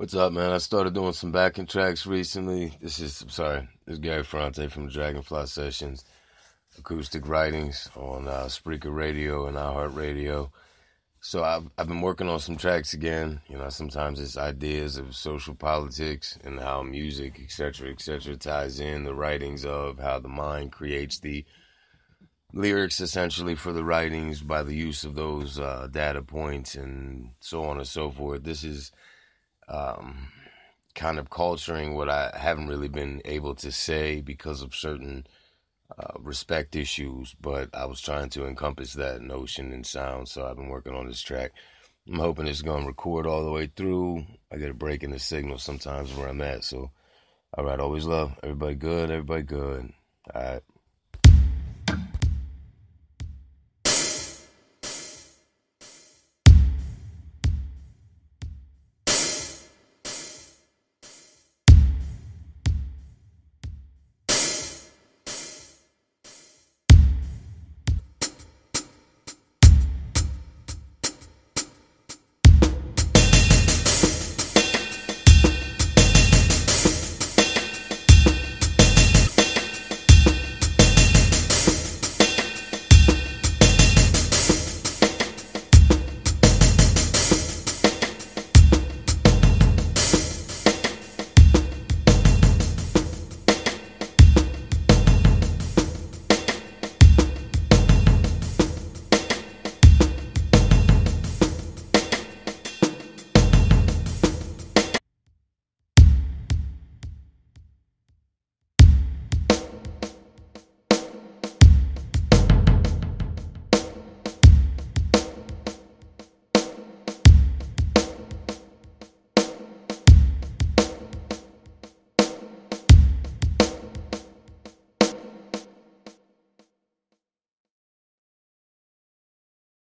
What's up, man? I started doing some backing tracks recently. This is, I'm sorry, this is Gary Ferrante from Dragonfleye Sessions, acoustic writings on uh, Spreaker Radio and iHeartRadio. So I've I've been working on some tracks again. You know, sometimes it's ideas of social politics and how music, etc., etc., ties in the writings of how the mind creates the lyrics essentially for the writings by the use of those uh, data points and so on and so forth. This is um, kind of culturing what I haven't really been able to say because of certain uh, respect issues, but I was trying to encompass that notion in sound, so I've been working on this track. I'm hoping it's going to record all the way through. I get a break in the signal sometimes where I'm at, so all right, always love. Everybody good, everybody good. All right.